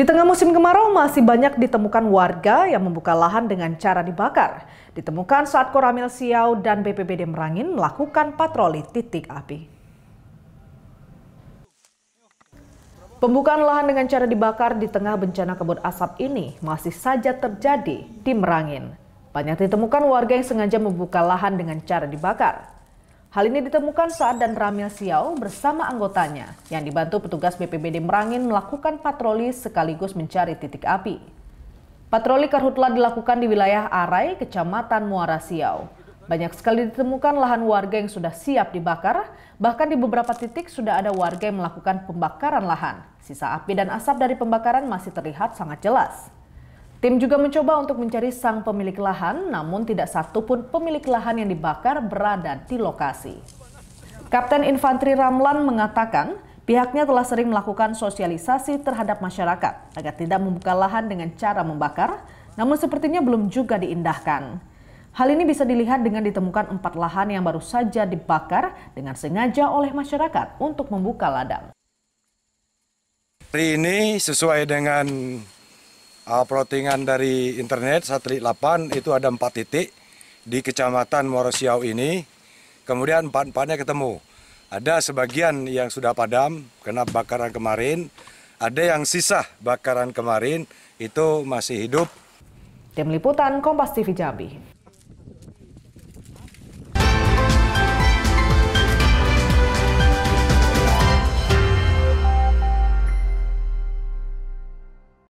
Di tengah musim kemarau masih banyak ditemukan warga yang membuka lahan dengan cara dibakar. Ditemukan saat Koramil Siau dan BPBD Merangin melakukan patroli titik api. Pembukaan lahan dengan cara dibakar di tengah bencana kabut asap ini masih saja terjadi di Merangin. Banyak ditemukan warga yang sengaja membuka lahan dengan cara dibakar. Hal ini ditemukan saat dan Ramil Siau bersama anggotanya yang dibantu petugas BPBD Merangin melakukan patroli sekaligus mencari titik api. Patroli karhutla dilakukan di wilayah Arai, Kecamatan Muara Siau. Banyak sekali ditemukan lahan warga yang sudah siap dibakar, bahkan di beberapa titik sudah ada warga yang melakukan pembakaran lahan. Sisa api dan asap dari pembakaran masih terlihat sangat jelas. Tim juga mencoba untuk mencari sang pemilik lahan, namun tidak satu pun pemilik lahan yang dibakar berada di lokasi. Kapten Infanteri Ramlan mengatakan pihaknya telah sering melakukan sosialisasi terhadap masyarakat agar tidak membuka lahan dengan cara membakar, namun sepertinya belum juga diindahkan. Hal ini bisa dilihat dengan ditemukan empat lahan yang baru saja dibakar dengan sengaja oleh masyarakat untuk membuka ladang. Hari ini sesuai dengan uh, plottingan dari internet satelit 8 itu ada empat titik di kecamatan Morosiau ini. Kemudian empat-empatnya ketemu. Ada sebagian yang sudah padam kena bakaran kemarin, ada yang sisa bakaran kemarin itu masih hidup. Tim Liputan Kompas TV Jambi.